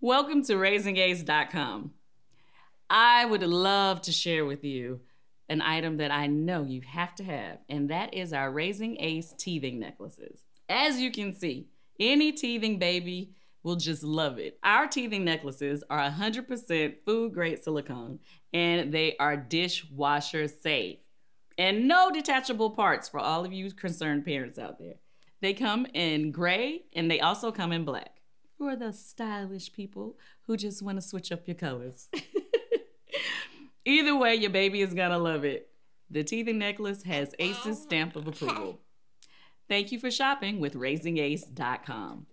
Welcome to RaisingAce.com. I would love to share with you an item that I know you have to have, and that is our Raising Ace teething necklaces. As you can see, any teething baby will just love it. Our teething necklaces are 100% food grade silicone and they are dishwasher safe. And no detachable parts for all of you concerned parents out there. They come in gray and they also come in black for the stylish people who just want to switch up your colors. Either way, your baby is gonna love it. The teething necklace has ACE's stamp of approval. Thank you for shopping with RaisingAce.com.